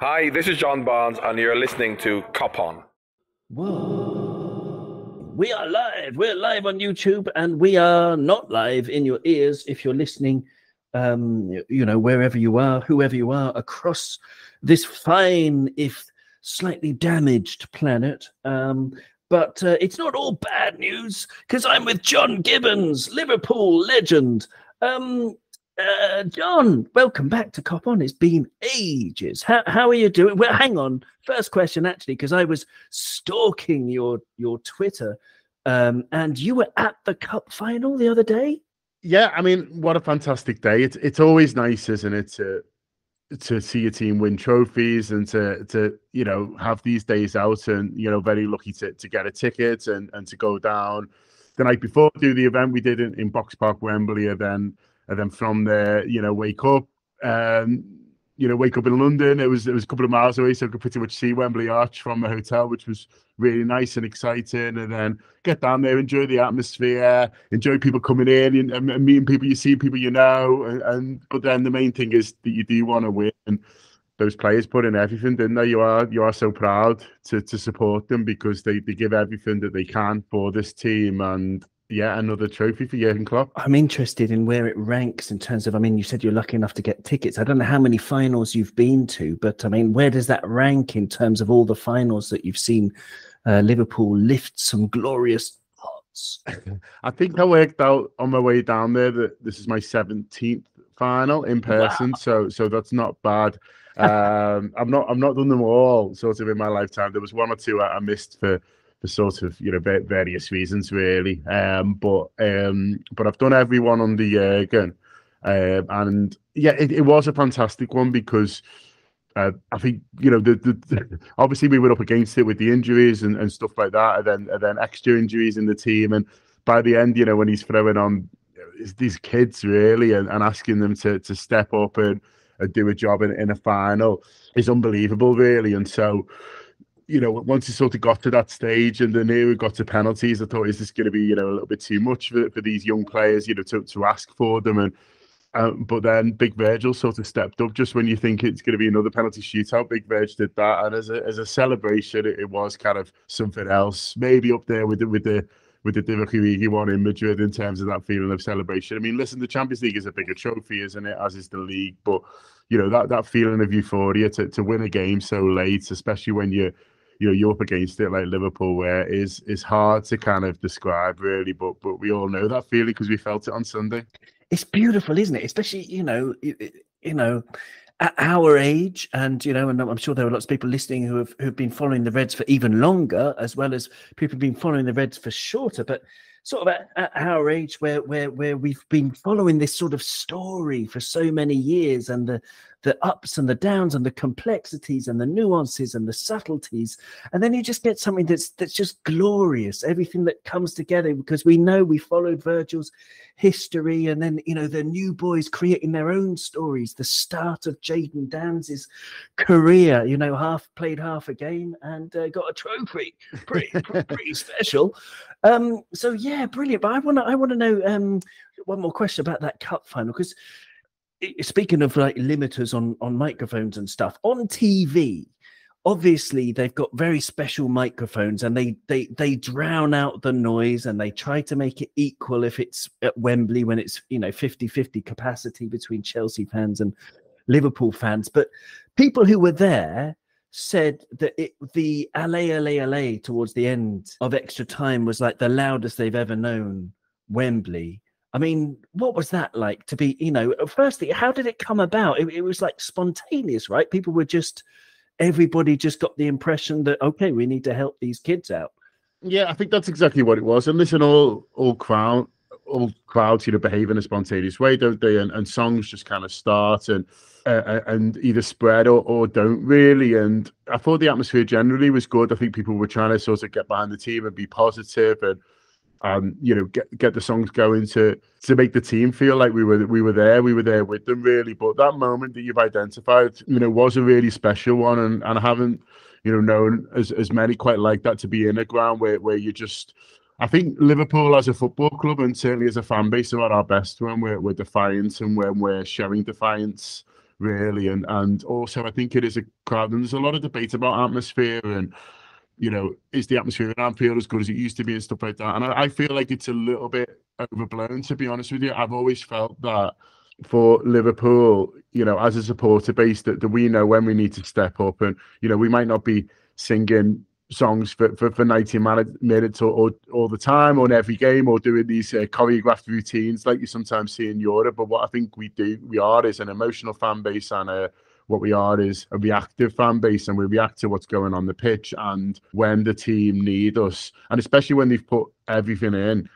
Hi, this is John Barnes, and you're listening to Kop On. Whoa. We are live. We're live on YouTube, and we are not live in your ears if you're listening, um, you know, wherever you are, whoever you are, across this fine, if slightly damaged planet. Um, but uh, it's not all bad news because I'm with John Gibbons, Liverpool legend. Um, uh, John, welcome back to Kop On. It's been ages. How how are you doing? Well, hang on. First question, actually, because I was stalking your your Twitter, um, and you were at the Cup final the other day. Yeah, I mean, what a fantastic day! It's it's always nice, isn't it, to to see your team win trophies and to to you know have these days out, and you know, very lucky to to get a ticket and and to go down the night before do the event we did in, in Boxpark Wembley, and then and then from there, you know, wake up. Um, you know, wake up in London. It was it was a couple of miles away, so I could pretty much see Wembley Arch from the hotel, which was really nice and exciting. And then get down there, enjoy the atmosphere, enjoy people coming in and, and, meeting people you see, people you know. And, and, but then the main thing is that you do want to win. And those players put in everything, didn't they? You are you are so proud to to support them because they, they give everything that they can for this team. And yeah, another trophy for Jurgen Klopp. I'm interested in where it ranks in terms of. I mean, you said you're lucky enough to get tickets. I don't know how many finals you've been to, but I mean, where does that rank in terms of all the finals that you've seen uh, Liverpool lift some glorious pots? I think I worked out on my way down there that this is my 17th final in person, wow. so so that's not bad. Um, I'm not I'm not done them all sort of in my lifetime. There was one or two I missed for for sort of you know various reasons really. Um, but um, but I've done everyone on the Jurgen, uh, and yeah, it, it, was a fantastic one because. Uh, I think you know the, the, obviously we were up against it with the injuries and, and stuff like that, and then and then extra injuries in the team, and by the end, you know, when he's throwing on these kids really and, and asking them to to step up and, and do a job in, in a final is unbelievable, really. And so, you know, once he sort of got to that stage and then here we got to penalties, I thought, is this going to be, you know, a little bit too much for, for these young players, you know, to, to ask for them? And um, but then Big Virgil sort of stepped up just when you think it's going to be another penalty shootout. Big Virgil did that, and as a as a celebration, it, it was kind of something else, maybe up there with the with the with the Divock one in Madrid in terms of that feeling of celebration. I mean, listen, the Champions League is a bigger trophy, isn't it? As is the league, but you know that that feeling of euphoria to, to win a game so late, especially when you're you know you're up against it like Liverpool, where it is is hard to kind of describe really, but but we all know that feeling because we felt it on Sunday. It's beautiful, isn't it? Especially you know you know at our age, and you know, and I'm sure there are lots of people listening who have who've been following the Reds for even longer, as well as people who've been following the Reds for shorter, but sort of at, at, our age where where where we've been following this sort of story for so many years and the the ups and the downs and the complexities and the nuances and the subtleties. And then you just get something that's that's just glorious everything that comes together because we know we followed virgil's history. And then you know the new boys creating their own stories. The start of Jayden Danns's career you know half played half a game and uh, got a trophy. Pretty pretty special. Um so yeah brilliant. But i want to i want to know um one more question about that cup final because speaking of like limiters on on microphones and stuff on TV, obviously they've got very special microphones and they they they drown out the noise and they try to make it equal if it's at Wembley when it's you know 50-50 capacity between Chelsea fans and Liverpool fans. But people who were there said that it, the allez allez allez towards the end of extra time was like the loudest they've ever known Wembley I mean, what was that like to be, you know, firstly, how did it come about? It, it, was like spontaneous, right? People were just, everybody just got the impression that, okay, we need to help these kids out. Yeah, I think that's exactly what it was. And listen, all, all crowd, all crowds, you know, behave in a spontaneous way, don't they? And, and songs just kind of start and, uh, uh, and either spread or, or don't really. And I thought the atmosphere generally was good. I think people were trying to sort of get behind the team and be positive and, um, you know, get get the songs going to to make the team feel like we were we were there, we were there with them really. But that moment that you've identified, you know, was a really special one, and and I haven't, you know, known as as many quite like that to be in a ground where where you just. I think Liverpool as a football club and certainly as a fan base are at our best when we're, we're defiant and when we're showing defiance really. And and also, I think it is a crowd. And there's a lot of debate about atmosphere and you know, is the atmosphere in Anfield as good as it used to be and stuff like that. And I, I feel like it's a little bit overblown, to be honest with you. I've always felt that for Liverpool, you know, as a supporter base, that, that we know when we need to step up, and you know, we might not be singing songs for, for, for 90 minutes or, or all the time on every game or doing these uh, choreographed routines like you sometimes see in Europe. But what I think we do, we are is an emotional fan base and a what we are is a reactive fan base and we react to what's going on the pitch and when the team need us and especially when they've put everything in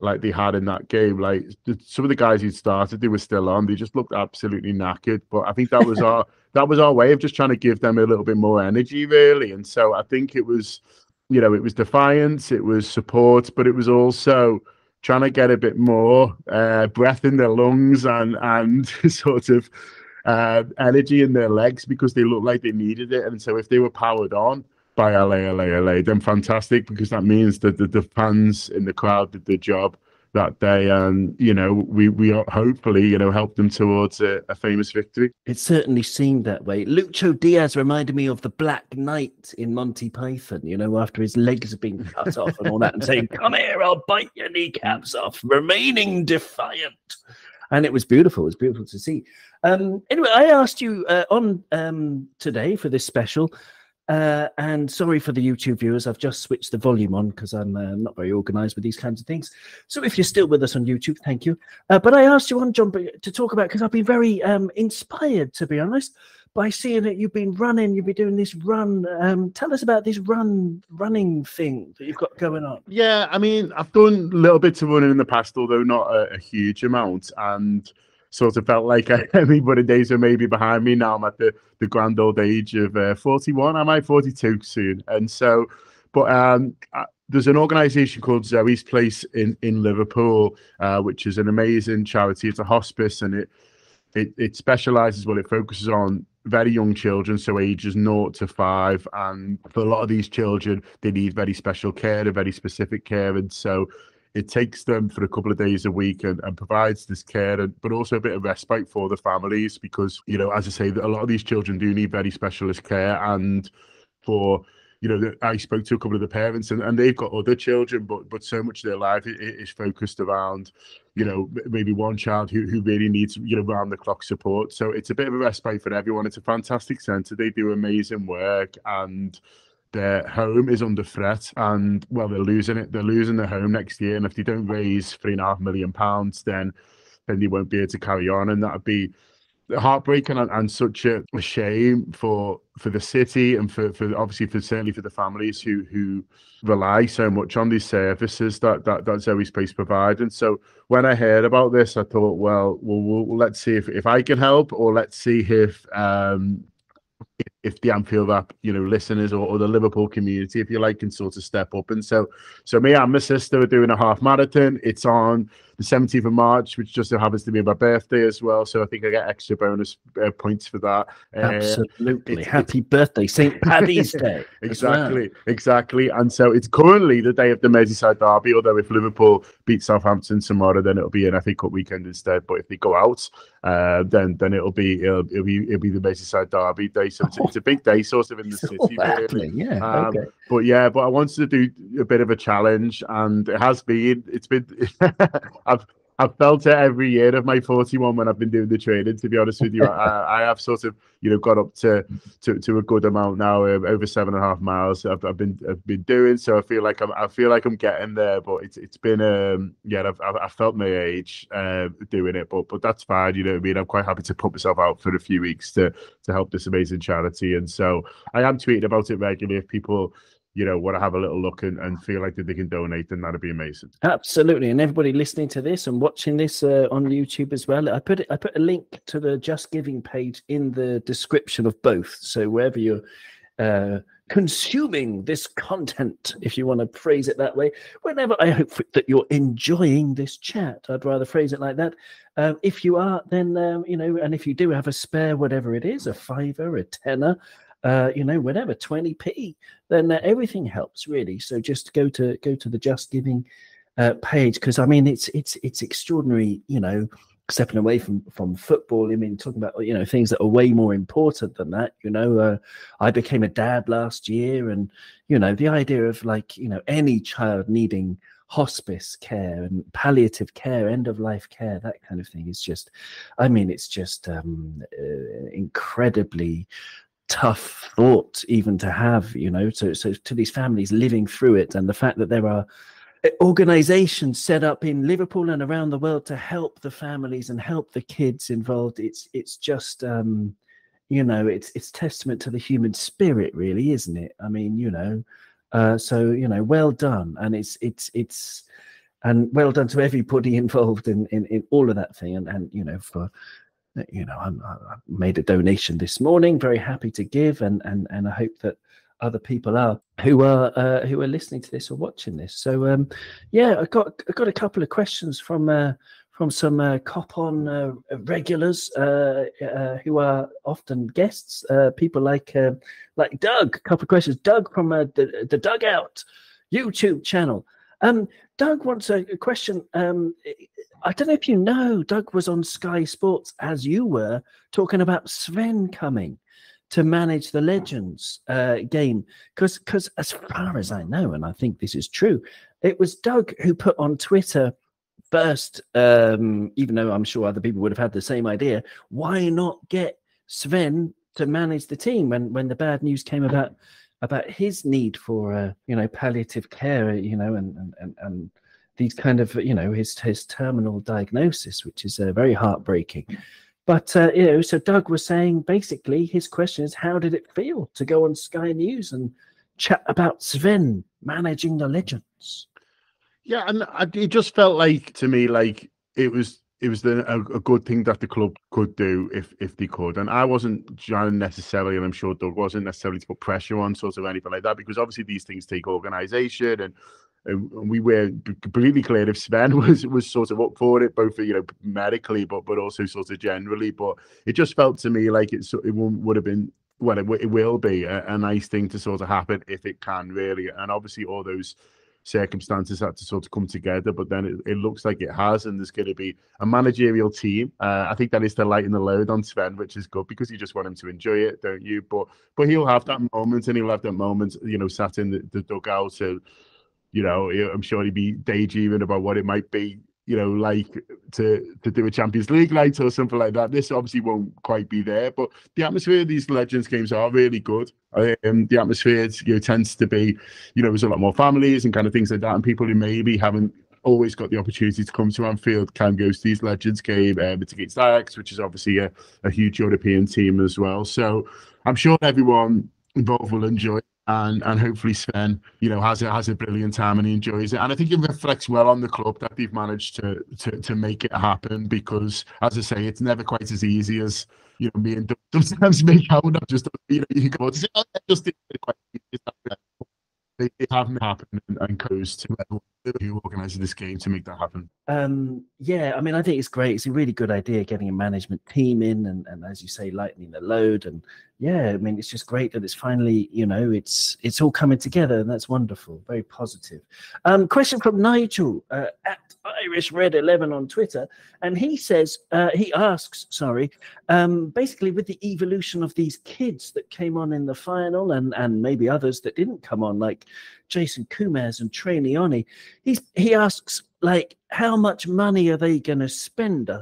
like they had in that game. Like some of the guys who started, they were still on. They just looked absolutely knackered. But I think that was our that was our way of just trying to give them a little bit more energy, really. And so I think it was, you know, it was defiance, it was support, but it was also trying to get a bit more uh, breath in their lungs and and sort of uh, energy in their legs because they looked like they needed it. And so if they were powered on by LA, LA, LA, then fantastic because that means that the, the fans in the crowd did their job that day, and you know we we hopefully you know help them towards a, a, famous victory. It certainly seemed that way. Lucho Diaz reminded me of the Black Knight in Monty Python. You know, after his legs have been cut off and all that, and saying, "Come here, I'll bite your kneecaps off," remaining defiant. And it was beautiful. It was beautiful to see. Um, anyway, I asked you uh, on um, today for this special uh, and sorry for the YouTube viewers, I've just switched the volume on because I'm uh, not very organized with these kinds of things. So if you're still with us on YouTube, thank you. Uh, but I asked you on John to talk about because I've been very um, inspired, to be honest, by seeing that you've been running, you've been doing this run. Um, tell us about this run running thing that you've got going on. Yeah, I mean, I've done little bits of running in the past, although not a, a huge amount, and sort of felt like everybody days are maybe behind me. Now I'm at the, the grand old age of uh, 41. I might 42 soon. And so, but um, uh, there's an organization called Zoe's Place in, in Liverpool, uh, which is an amazing charity. It's a hospice and it, it, it specializes, well, it focuses on very young children, so ages 0 to 5. And for a lot of these children, they need very special care and very specific care. And so it takes them for a couple of days a week and, and provides this care and but also a bit of respite for the families because you know as i say a lot of these children do need very specialist care and for you know i spoke to a couple of the parents and, and they've got other children but but so much of their life is focused around you know maybe one child who, who really needs you know round the clock support. So it's a bit of a respite for everyone. It's a fantastic center they do amazing work and their home is under threat and well they're losing it they're losing their home next year and if they don't raise three and a half million pounds then then they won't be able to carry on and that'd be heartbreaking and, and such a, a, shame for for the city and for, for obviously for certainly for the families who who rely so much on these services that that that Zoe's Place provide. And so when I heard about this, I thought, well, well, well let's see if, if I can help, or let's see if um, if the Anfield Wrap, you know, listeners or, or, the Liverpool community, if you like, can sort of step up. And so, so me and my sister are doing a half marathon. It's on the 17th of March, which just so happens to be my birthday as well. So I think I get extra bonus uh, points for that. Uh, Absolutely. Uh, Happy birthday, St. Paddy's Day. exactly. Well. Exactly. And so it's currently the day of the Merseyside Derby, although if Liverpool beat Southampton tomorrow, then it'll be an FA Cup weekend instead. But if they go out, uh, then then it'll be it'll, it'll, be it'll be the Merseyside Derby day. So it's, it's a big day sort of in the city. Really. Yeah. Um, okay. But yeah, but I wanted to do a bit of a challenge and it has been, it's been, I've I've felt it every year of my 41 when I've been doing the training. To be honest with you, I, I have sort of you know got up to to, to a good amount now, uh, over seven and a half miles. I've, I've been I've been doing so. I feel like I'm I feel like I'm getting there, but it's it's been um yeah I've I've, I've felt my age uh, doing it, but but that's fine. You know what I mean? I'm quite happy to put myself out for a few weeks to to help this amazing charity, and so I am tweeting about it regularly if people you know, want to have a little look and, and feel like that they can donate, then that'd be amazing. Absolutely. And everybody listening to this and watching this uh, on YouTube as well, I put it, I put a link to the Just Giving page in the description of both. So wherever you're uh, consuming this content, if you want to phrase it that way, whenever I hope that you're enjoying this chat, I'd rather phrase it like that. Um, if you are, then um, you know, and if you do have a spare, whatever it is, a fiver, a tenner, uh, you know, whatever, 20p, then uh, everything helps really. So just go to go to the Just Giving uh, page because I mean it's it's it's extraordinary, you know, stepping away from from football. I mean, talking about you know things that are way more important than that. You know, uh, I became a dad last year, and you know the idea of like you know any child needing hospice care and palliative care, end of life care, that kind of thing is just, I mean, it's just um, uh, incredibly tough thought even to have you know so so to these families living through it and the fact that there are organizations set up in Liverpool and around the world to help the families and help the kids involved. It's it's just um, you know it's it's testament to the human spirit, really, isn't it? I mean, you know, uh, so you know, well done, and it's it's it's and well done to everybody involved in in, in all of that thing, and and you know for you know I'm, I made a donation this morning, very happy to give, and and and I hope that other people are who are uh, who are listening to this or watching this. So um, yeah, I got I got a couple of questions from uh, from some uh, Kop On uh, regulars uh, uh, who are often guests. Uh, people like uh, like Doug. A couple of questions. Doug from uh, the the Dugout YouTube channel. Um, Doug wants a, a question. Um, I don't know if you know, Doug was on Sky Sports as you were talking about Sven coming to manage the Legends uh, game because because as far as I know, and I think this is true, it was Doug who put on Twitter first, um, even though I'm sure other people would have had the same idea. Why not get Sven to manage the team when when the bad news came about about his need for uh, you know palliative care, you know, and and and, and these kind of you know his his terminal diagnosis, which is uh, very heartbreaking. But uh, you know, so Doug was saying basically his question is, how did it feel to go on Sky News and chat about Sven managing the legends? Yeah, and it just felt like to me like it was it was the, a, a, good thing that the club could do if if they could. And I wasn't trying necessarily, and I'm sure Doug wasn't necessarily to put pressure on sort of anything like that because obviously these things take organisation and and we were completely clear if Sven was was sort of up for it, both you know medically, but but also sort of generally. But it just felt to me like it it would have been well, it, it will be a, a, nice thing to sort of happen if it can really, and obviously all those circumstances had to sort of come together. But then it, it looks like it has, and there's going to be a managerial team. Uh, I think that is to lighten the load on Sven, which is good because you just want him to enjoy it, don't you? But but he'll have that moment, and he'll have that moment, you know, sat in the, the dugout. And, you know, I'm sure he'd be daydreaming about what it might be, you know, like to to do a Champions League night or something like that. This obviously won't quite be there, but the atmosphere of these Legends games are really good. Um, the atmosphere you know, tends to be, you know, there's a lot more families and kind of things like that, and people who maybe haven't always got the opportunity to come to Anfield can go to these Legends game. Um, it's against Ajax, which is obviously a, a huge European team as well. So I'm sure everyone involved will enjoy and and hopefully Sven, you know, has a has a brilliant time and he enjoys it. And I think it reflects well on the club that they've managed to to to make it happen because, as I say, it's never quite as easy as you know me and sometimes make out. Not just you know you go say, oh, just quite. They, they haven't happened and, and goes to who organises this game to make that happen. Um, yeah, I mean, I think it's great. It's a really good idea getting a management team in, and, and as you say, lightening the load. And yeah, I mean, it's just great that it's finally, you know, it's it's all coming together, and that's wonderful. Very positive. Um, question from Nigel uh, at Irish Red Eleven on Twitter, and he says uh, he asks, sorry, um, basically with the evolution of these kids that came on in the final, and and maybe others that didn't come on, like Jason Koumas and Trey Nyoni, he's he asks like, how much money are they going to spend? Uh,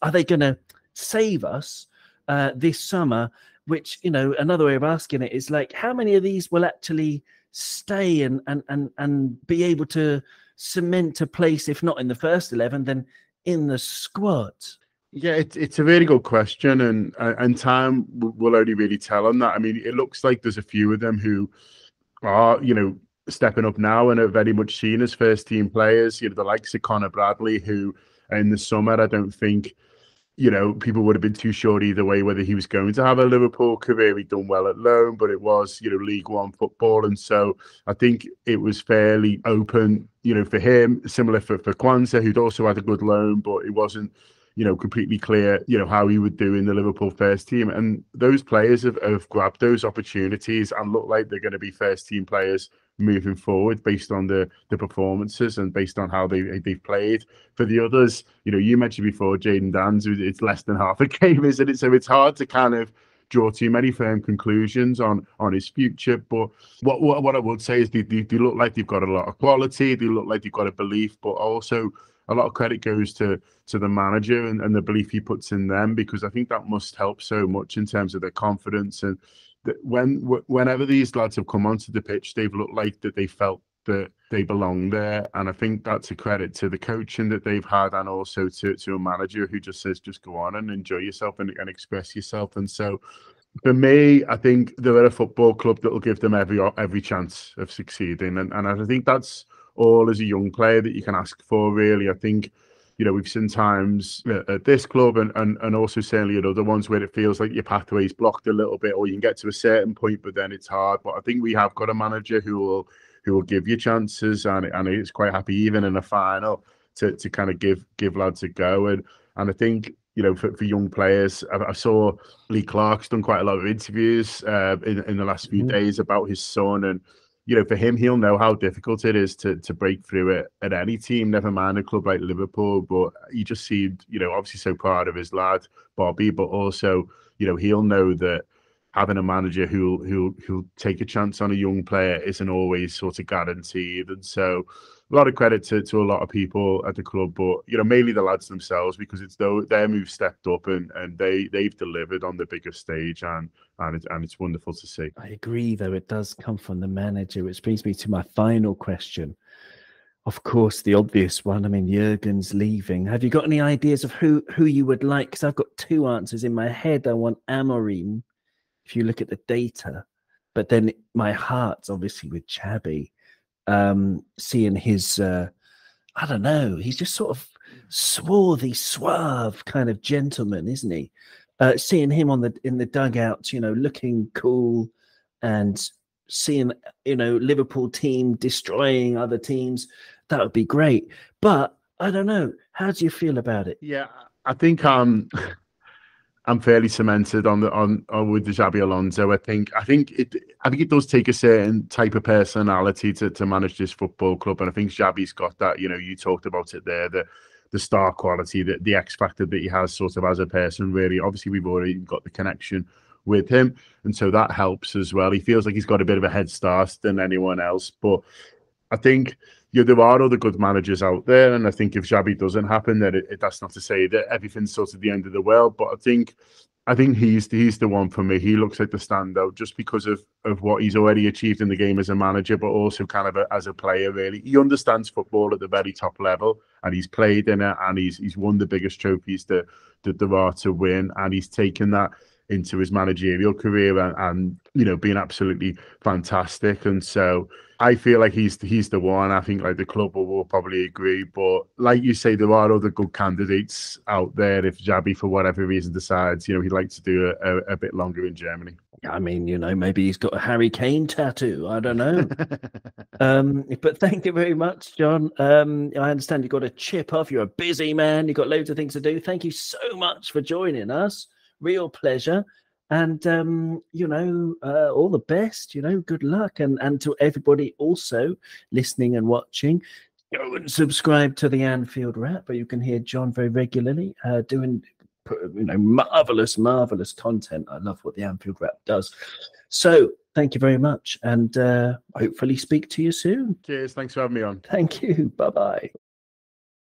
are they going to save us uh, this summer? Which you know, another way of asking it is like, how many of these will actually stay and and and and be able to cement a place, if not in the first eleven, then in the squad? Yeah, it's it's a really good question, and uh, and time will only really tell on that. I mean, it looks like there's a few of them who are, you know, stepping up now and are very much seen as first team players. You know, the likes of Conor Bradley, who in the summer, I don't think, you know, people would have been too sure either way whether he was going to have a Liverpool career. He'd done well at loan, but it was, you know, League One football. And so I think it was fairly open, you know, for him, similar for, for Quansah, who'd also had a good loan, but it wasn't you know, completely clear, you know, how he would do in the Liverpool first team. And those players have, have grabbed those opportunities and look like they're going to be first team players moving forward based on the the performances and based on how they they've played. For the others, you know, you mentioned before Jayden Danns, it's less than half a game, isn't it? So it's hard to kind of draw too many firm conclusions on on his future. But what what, what I would say is they, they, they look like they've got a lot of quality. They look like they've got a belief, but also a lot of credit goes to to the manager and, and the belief he puts in them because I think that must help so much in terms of their confidence and when whenever these lads have come onto the pitch, they've looked like that they felt that they belong there, and I think that's a credit to the coaching that they've had, and also to to a manager who just says just go on and enjoy yourself and, and express yourself. And so, for me, I think they're a football club that will give them every every chance of succeeding, and and I think that's all as a young player that you can ask for. Really, I think you know we've seen times at this club and, and and also certainly at other ones where it feels like your pathway is blocked a little bit or you can get to a certain point but then it's hard but i think we have got a manager who will who will give you chances and and he's quite happy even in a final to to kind of give give lads a go and and i think you know, for, for young players. I, I, saw Lee Clark's done quite a lot of interviews uh, in, in the last few mm-hmm. days about his son, and you know, for him, he'll know how difficult it is to to break through it at any team, never mind a club like Liverpool. But he just seemed, you know, obviously so proud of his lad Bobby, but also, you know, he'll know that having a manager who'll who'll who'll take a chance on a young player isn't always sort of guaranteed. And so a lot of credit to, to a lot of people at the club, but you know mainly the lads themselves because it's though who've stepped up and, and they they've delivered on the bigger stage and and it's and it's wonderful to see. I agree, though it does come from the manager, which brings me to my final question. Of course, the obvious one. I mean, Jurgen's leaving. Have you got any ideas of who who you would like? Because I've got two answers in my head. I want Amorim. If you look at the data, but then my heart's obviously with Xabi um, seeing his, uh, I don't know, he's just sort of swarthy, suave kind of gentleman, isn't he? Uh, seeing him on the in the dugout, you know, looking cool and seeing you know Liverpool team destroying other teams, that would be great. But I don't know. How do you feel about it? Yeah, I think um I'm fairly cemented on the on, on with the Xabi Alonso. I think I think it I think it does take a certain type of personality to to manage this football club, and I think Xabi's got that. You know, you talked about it there, the the star quality, the the X factor that he has, sort of as a person. Really, obviously, we've already got the connection with him, and so that helps as well. He feels like he's got a bit of a head start than anyone else, but I think you know, there are other good managers out there, and I think if Xabi doesn't happen, then it, it, that's not to say that everything's sort of the end of the world. But I think, I think he's he's the one for me. He looks like the standout just because of of what he's already achieved in the game as a manager, but also kind of a, as a player. Really, he understands football at the very top level, and he's played in it, and he's he's won the biggest trophies that that there are to win, and he's taken that into his managerial career and, and you know being absolutely fantastic and so I feel like he's he's the one. I think like the club will, will, probably agree, but like you say, there are other good candidates out there. If Xabi, for whatever reason, decides you know he'd like to do a, a, a bit longer in Germany. I mean, you know, maybe he's got a Harry Kane tattoo. I don't know. um, but thank you very much, John. Um, I understand you've got a chip off. You're a busy man. You've got loads of things to do. Thank you so much for joining us real pleasure. And um, you know, uh, all the best. You know, good luck, and and to everybody also listening and watching. Go and subscribe to the Anfield Wrap, where you can hear John very regularly uh, doing you know marvelous, marvelous content. I love what the Anfield Wrap does. So thank you very much, and uh, hopefully speak to you soon. Cheers. Thanks for having me on. Thank you. Bye bye.